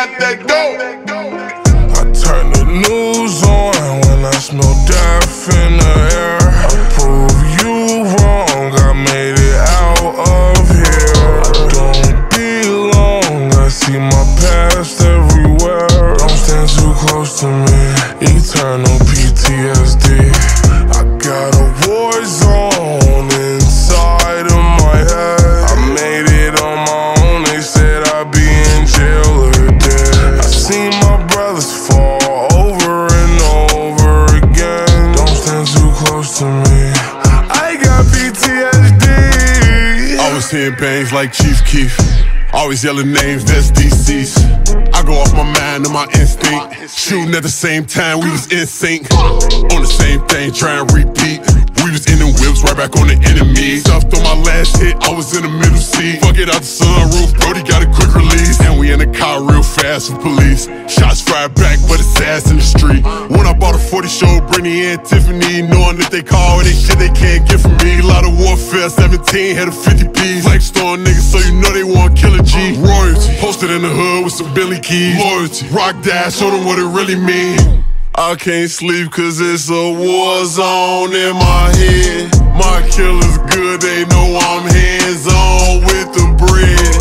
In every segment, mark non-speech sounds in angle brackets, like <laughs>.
That dope. I turn the news on when I smell death in the like Chief Keef. Always yelling names that's DC's. I go off my mind and my instinct. Shooting at the same time, we was in sync. On the same thing, trying to repeat. We was in the whips, right back on the enemy. Stuffed on my last hit, I was in the middle seat. Fuck it out the sunroof, Brody got a quick release. And we in the car real fast with police. Shots fired back, but it's ass in the street. When I bought a 40 show, Brittany and Tiffany, knowing that they call they shit they can't get from me. Warfare, 17 had a 50 piece. Flexed on niggas, so you know they want killer G. Royalty, posted in the hood with some Billy Keys. Loyalty, rock dash, show them what it really mean. I can't sleep cause it's a war zone in my head. My killer's good, they know I'm hands on with the bread.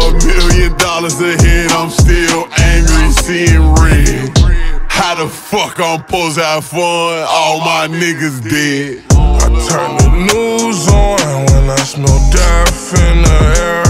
A million dollars ahead, I'm still angry, seeing red. How the fuck I'm supposed to have fun? All my niggas dead. Turn the news on when I smell death in the air.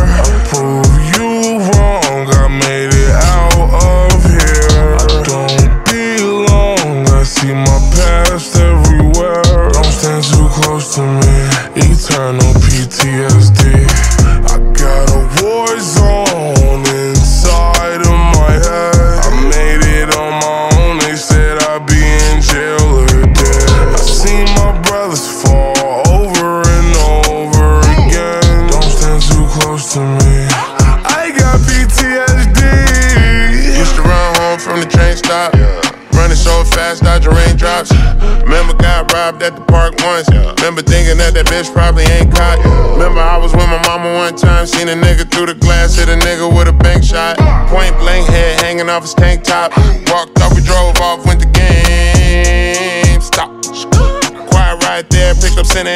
Train stop. Running so fast, dodging raindrops. Remember, got robbed at the park once. Remember thinking that that bitch probably ain't caught. Remember, I was with my mama one time. Seen a nigga through the glass, hit a nigga with a bank shot. Point blank, head hanging off his tank top. Walked off, we drove off, went to game. Stop. Quiet right there, picked up San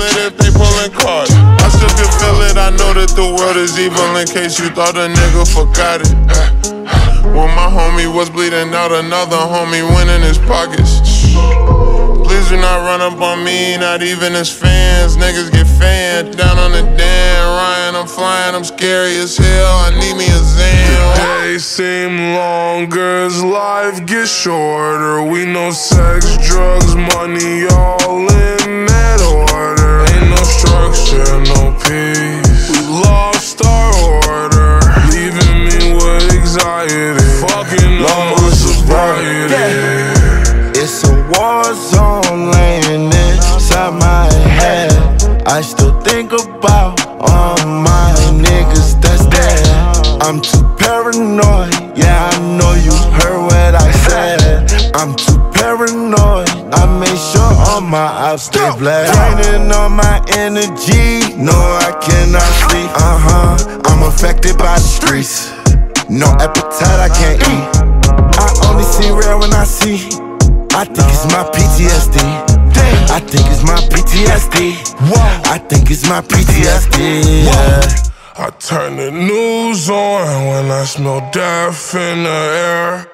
it, if they pulling cards. I still can feel it, I know that the world is evil in case you thought a nigga forgot it. <laughs> When my homie was bleeding out, another homie went in his pockets. Please do not run up on me, not even as fans. Niggas get fanned down on the Dan Ryan. I'm flying, I'm scary as hell. I need me a Xan. Days seem longer as life gets shorter. We know sex, drugs, money, all in I still think about all my niggas that's dead. I'm too paranoid, yeah, I know you heard what I said. I'm too paranoid, I make sure all my ops stay blessed. Draining all my energy, no, I cannot sleep. Uh huh, I'm affected by the streets. No appetite, I can't eat. I only see red when I see. I think it's my PTSD. I think it's my PTSD. I think it's my PTSD. Yeah. I turn the news on when I smell death in the air.